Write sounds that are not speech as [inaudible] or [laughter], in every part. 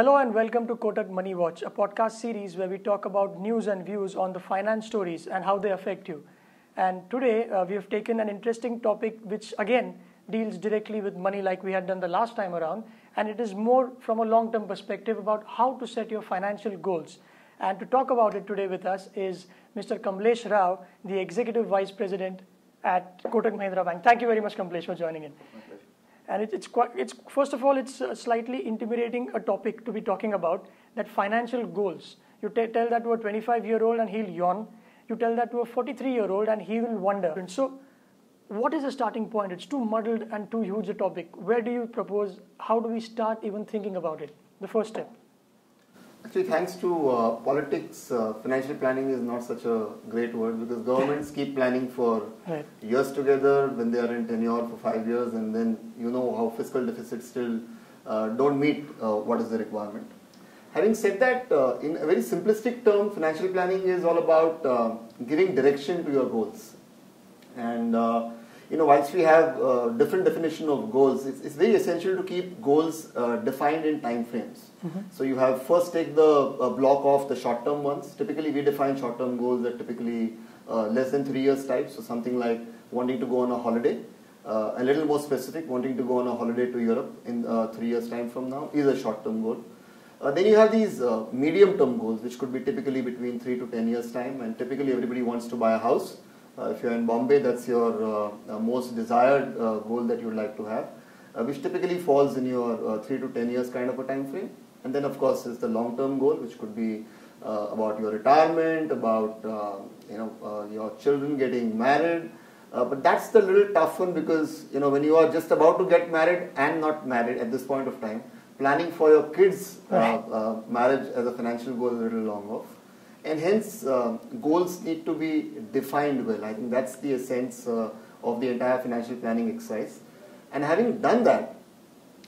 Hello and welcome to Kotak Money Watch, a podcast series where we talk about news and views on the finance stories and how they affect you. And today uh, we have taken an interesting topic which again deals directly with money like we had done the last time around and it is more from a long term perspective about how to set your financial goals. And to talk about it today with us is Mr. Kamlesh Rao, the Executive Vice President at Kotak Mahindra Bank. Thank you very much, Kamlesh, for joining in and it, it's quite it's first of all it's a slightly intimidating a topic to be talking about that financial goals. You tell that to a 25 year old and he'll yawn. You tell that to a 43 year old and he will wonder. And so what is the starting point? It's too muddled and too huge a topic. Where do you propose? How do we start even thinking about it? The first step Actually, thanks to uh, politics, uh, financial planning is not such a great word because governments keep planning for right. years together when they are in tenure for five years, and then you know how fiscal deficits still uh, don't meet uh, what is the requirement. Having said that, uh, in a very simplistic term, financial planning is all about uh, giving direction to your goals. And you know, whilst we have uh, different definition of goals, it's, it's very essential to keep goals uh, defined in time frames. Mm-hmm. So you have first take the uh, block of the short term ones. Typically, we define short term goals that typically uh, less than three years type. So something like wanting to go on a holiday. Uh, a little more specific, wanting to go on a holiday to Europe in uh, three years time from now is a short term goal. then you have these medium term goals, which could be typically between three to ten years time, and typically everybody wants to buy a house. Uh, if you're in Bombay, that's your uh, uh, most desired goal that you'd like to have, which typically falls in your three to ten years kind of a time frame. And then, of course, is the long-term goal, which could be about your retirement, about you know your children getting married. Uh, but that's the little tough one because you know when you are just about to get married and not married at this point of time, planning for your kids' uh, uh, marriage as a financial goal is a little long off and hence uh, goals need to be defined well. I think that's the essence uh, of the entire financial planning exercise. And having done that,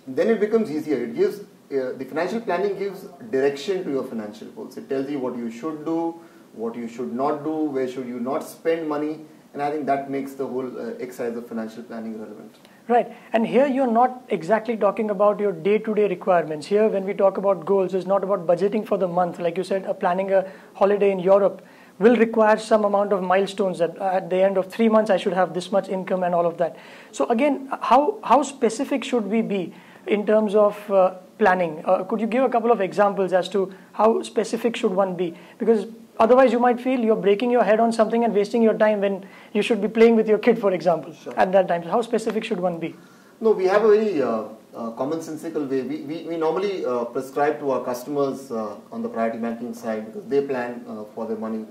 then it becomes easier. It gives uh, the financial planning gives direction to your financial goals. It tells you what you should do, what you should not do, where should you not spend money, and I think that makes the whole uh, exercise of financial planning relevant. Right. And here you're not exactly talking about your day to day requirements. Here, when we talk about goals, it's not about budgeting for the month. Like you said, uh, planning a holiday in Europe will require some amount of milestones that uh, at the end of three months I should have this much income and all of that. So, again, how, how specific should we be in terms of uh, planning? Uh, could you give a couple of examples as to how specific should one be? Because Otherwise, you might feel you're breaking your head on something and wasting your time when you should be playing with your kid, for example, sure. at that time. So how specific should one be? No, we have a very uh, uh, commonsensical way. We, we, we normally uh, prescribe to our customers uh, on the priority banking side because they plan uh, for their money.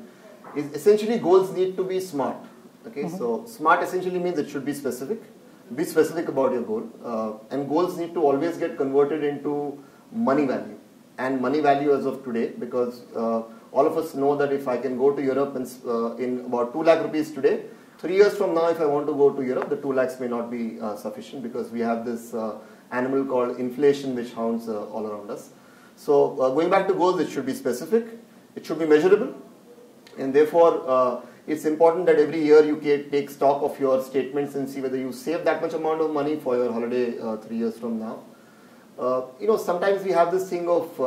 Is essentially, goals need to be smart. Okay, mm-hmm. so smart essentially means it should be specific. Be specific about your goal, uh, and goals need to always get converted into money value and money value as of today because all of us know that if I can go to Europe in, uh, in about 2 lakh rupees today, three years from now, if I want to go to Europe, the 2 lakhs may not be uh, sufficient because we have this uh, animal called inflation which hounds uh, all around us. So, uh, going back to goals, it should be specific, it should be measurable, and therefore, uh, it's important that every year you take stock of your statements and see whether you save that much amount of money for your holiday three years from now. You know, sometimes we have this thing of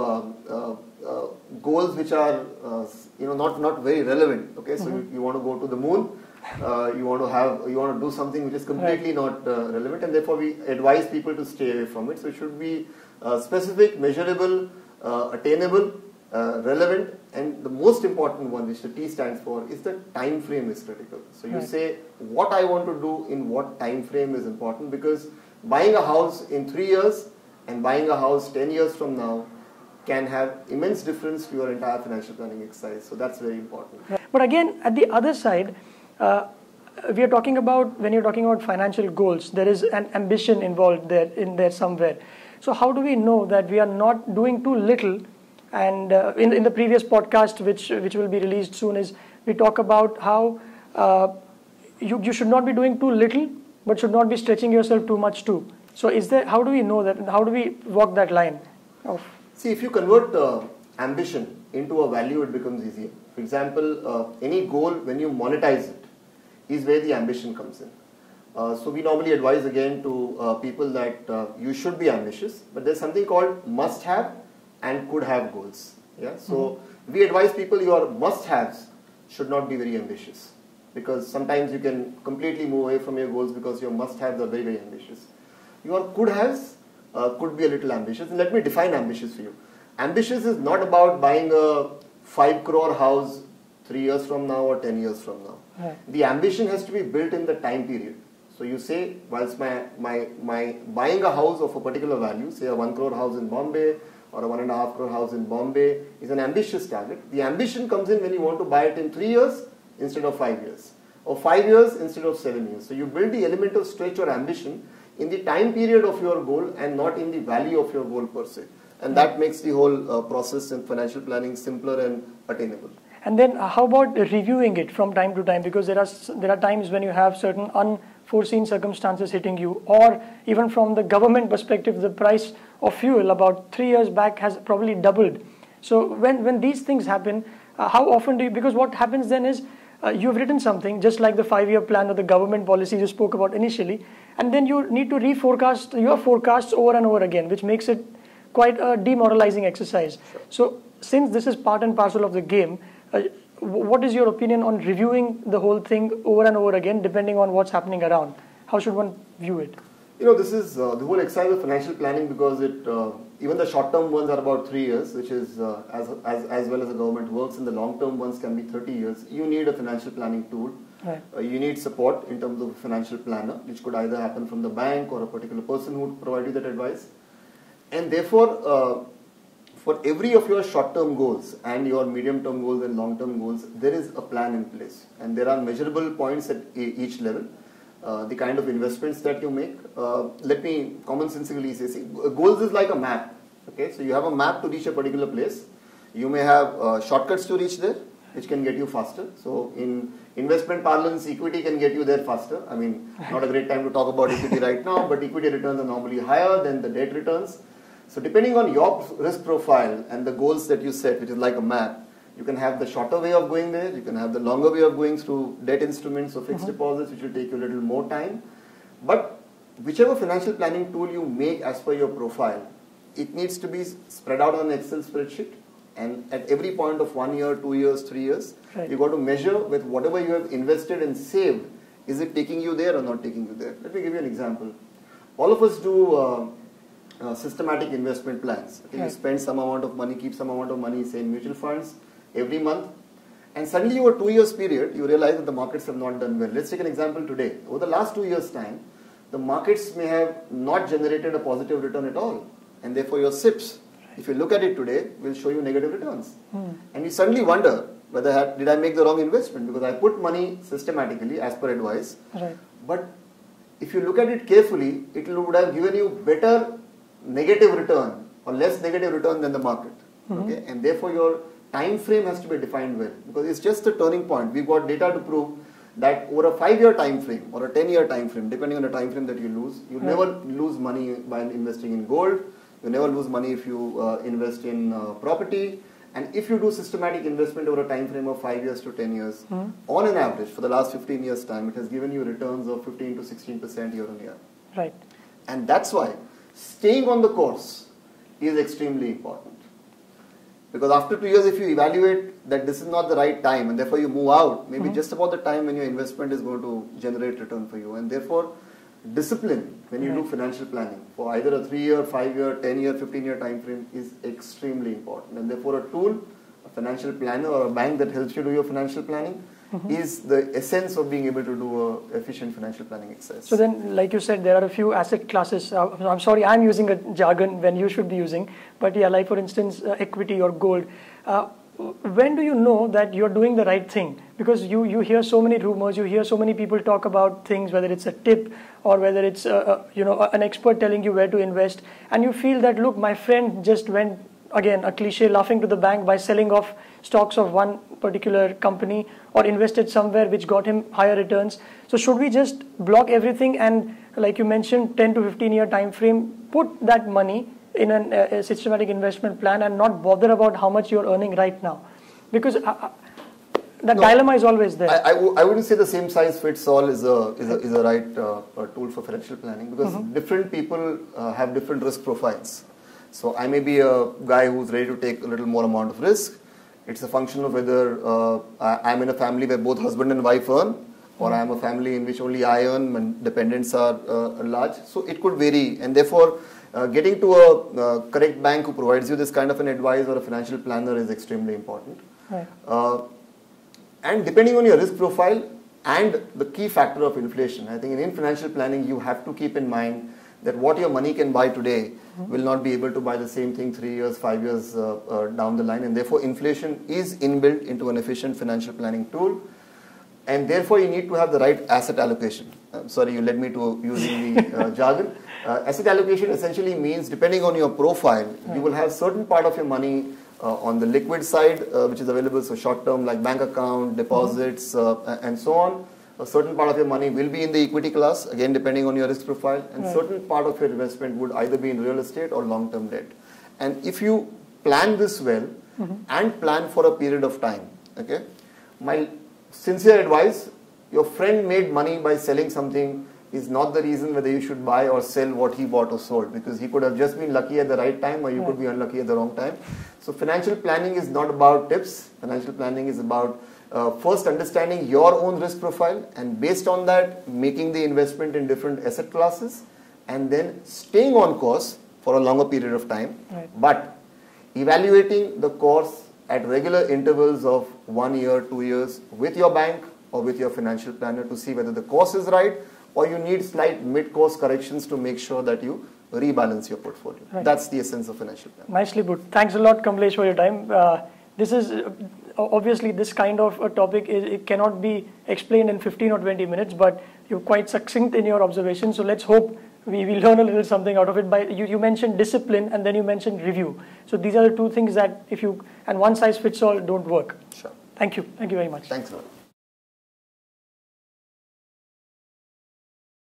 uh, goals which are uh, you know not not very relevant okay so mm-hmm. you, you, want to go to the moon uh, you want to have you want to do something which is completely right. not uh, relevant and therefore we advise people to stay away from it so it should be uh, specific measurable uh, attainable relevant and the most important one which the T stands for is the time frame is critical so you right. say what I want to do in what time frame is important because buying a house in 3 years and buying a house 10 years from now can have immense difference to your entire financial planning exercise. So that's very important. But again, at the other side, uh, we are talking about when you're talking about financial goals, there is an ambition involved there in there somewhere. So how do we know that we are not doing too little? And uh, in in the previous podcast, which which will be released soon, is we talk about how uh, you you should not be doing too little, but should not be stretching yourself too much too. So is there? How do we know that? How do we walk that line? Of See, if you convert uh, ambition into a value, it becomes easier. For example, uh, any goal, when you monetize it, is where the ambition comes in. Uh, so we normally advise again to uh, people that uh, you should be ambitious, but there's something called must have and could have goals. Yeah. So mm-hmm. we advise people your must haves should not be very ambitious because sometimes you can completely move away from your goals because your must haves are very, very ambitious. Your could haves uh, could be a little ambitious. And let me define ambitious for you. Ambitious is not about buying a 5 crore house 3 years from now or 10 years from now. Right. The ambition has to be built in the time period. So you say, whilst my, my, my buying a house of a particular value, say a 1 crore house in Bombay or a 1.5 crore house in Bombay, is an ambitious target. The ambition comes in when you want to buy it in 3 years instead of 5 years, or 5 years instead of 7 years. So you build the element of stretch or ambition in the time period of your goal and not in the value of your goal per se. And that makes the whole uh, process in financial planning simpler and attainable. And then uh, how about reviewing it from time to time? Because there are there are times when you have certain unforeseen circumstances hitting you, or even from the government perspective, the price of fuel about three years back has probably doubled. So when when these things happen, uh, how often do you? Because what happens then is uh, you've written something just like the five-year plan or the government policies you spoke about initially, and then you need to reforecast your forecasts over and over again, which makes it quite a demoralizing exercise. Sure. So since this is part and parcel of the game uh, what is your opinion on reviewing the whole thing over and over again, depending on what's happening around? How should one view it? You know, this is uh, the whole exercise of financial planning because it uh, even the short-term ones are about three years, which is uh, as, as as well as the government works, and the long-term ones can be 30 years. You need a financial planning tool. Right. Uh, you need support in terms of a financial planner, which could either happen from the bank or a particular person who would provide you that advice. And therefore, uh, for every of your short-term goals and your medium-term goals and long-term goals, there is a plan in place, and there are measurable points at each level. Uh, the kind of investments that you make. Uh, let me commonsensically say, see, goals is like a map. Okay, so you have a map to reach a particular place. You may have uh, shortcuts to reach there, which can get you faster. So in investment parlance, equity can get you there faster. I mean, [laughs] not a great time to talk about equity right now, but equity returns are normally higher than the debt returns. So depending on your risk profile and the goals that you set, which is like a map, you can have the shorter way of going there, you can have the longer way of going through debt instruments or fixed mm-hmm. deposits, which will take you a little more time. But whichever financial planning tool you make as per your profile, it needs to be spread out on an Excel spreadsheet. And at every point of one year, two years, three years, right. you got to measure with whatever you have invested and saved, is it taking you there or not taking you there? Let me give you an example. All of us do. Uh, uh, systematic investment plans. Okay? You spend some amount of money, keep some amount of money, say in mutual funds every month, and suddenly over two years period, you realize that the markets have not done well. Let's take an example today. Over the last two years' time, the markets may have not generated a positive return at all, and therefore your SIPs, if you look at it today, will show you negative returns. Hmm. And you suddenly wonder whether I had, did I make the wrong investment because I put money systematically as per advice. Right. But if you look at it carefully, it would have given you better negative return or less negative return than the market. Mm-hmm. Okay, and therefore your time frame has to be defined well because it's just a turning point. We've got data to prove that over a five-year time frame or a ten-year time frame, depending on the time frame that you lose, you right. never lose money by investing in gold. You never lose money if you uh, invest in uh, property. And if you do systematic investment over a time frame of 5 years to 10 years, mm-hmm. on an average for the last 15 years time, it has given you returns of 15 to 16% year on year. Right. And that's why staying on the course is extremely important. Because after two years, if you evaluate that this is not the right time and therefore you move out, maybe mm-hmm. just about the time when your investment is going to generate return for you. And therefore, discipline when you right. do financial planning for either a three year, five year, 10 year, 15 year time frame is extremely important. And therefore, a tool, a financial planner, or a bank that helps you do your financial planning mm-hmm. is the essence of being able to do a efficient financial planning exercise. So then, like you said, there are a few asset classes. Uh, I'm sorry, I'm using a jargon when you should be using, but yeah, like for instance, uh, equity or gold. Uh, when do you know that you're doing the right thing? Because you, you hear so many rumors, you hear so many people talk about things, whether it's a tip or whether it's uh, uh you know an expert telling you where to invest, and you feel that look, my friend just went again a cliche laughing to the bank by selling off stocks of one particular company or invested somewhere which got him higher returns so should we just block everything and like you mentioned 10 to 15 year time frame put that money in an, a systematic investment plan and not bother about how much you're earning right now because uh, uh that no, dilemma is always there. I I, w- I wouldn't say the same size fits all is a is a, is a right uh, tool for financial planning because mm-hmm. different people uh, have different risk profiles. So I may be a guy who's ready to take a little more amount of risk. It's a function of whether uh, I, am in a family where both husband and wife earn, or I am a family in which only I earn and dependents are uh, large. So it could vary, and therefore, uh, getting to a uh, correct bank who provides you this kind of an advice or a financial planner is extremely important. Right. Uh, and depending on your risk profile and the key factor of inflation, I think in financial planning you have to keep in mind that what your money can buy today mm-hmm. will not be able to buy the same thing three years, five years uh, uh, down the line, and therefore inflation is inbuilt into an efficient financial planning tool, and therefore you need to have the right asset allocation. Uh, sorry, you led me to using the uh, [laughs] jargon. Uh, asset allocation essentially means depending on your profile, right. you will have certain part of your money uh, on the liquid side, which is available so short term like bank account, deposits, mm-hmm. and so on a certain part of your money will be in the equity class, again depending on your risk profile, and right. certain part of your investment would either be in real estate or long-term debt. And if you plan this well mm-hmm. and plan for a period of time, okay, my sincere advice, your friend made money by selling something is not the reason whether you should buy or sell what he bought or sold because he could have just been lucky at the right time or you right. could be unlucky at the wrong time. So financial planning is not about tips. Financial planning is about uh, first understanding your own risk profile and based on that making the investment in different asset classes and then staying on course for a longer period of time right. but evaluating the course at regular intervals of one year two years with your bank or with your financial planner to see whether the course is right or you need slight mid-course corrections to make sure that you rebalance your portfolio. Right. That's the essence of financial planning. Nicely put. Thanks a lot, Kamlesh, for your time. Uh, this is obviously this kind of a topic is, it cannot be explained in 15 or 20 minutes, but you're quite succinct in your observation. So let's hope we, we [laughs] learn a little something out of it. By you, you mentioned discipline and then you mentioned review. So these are the two things that if you and one size fits all don't work. Sure. Thank you. Thank you very much. Thanks a lot.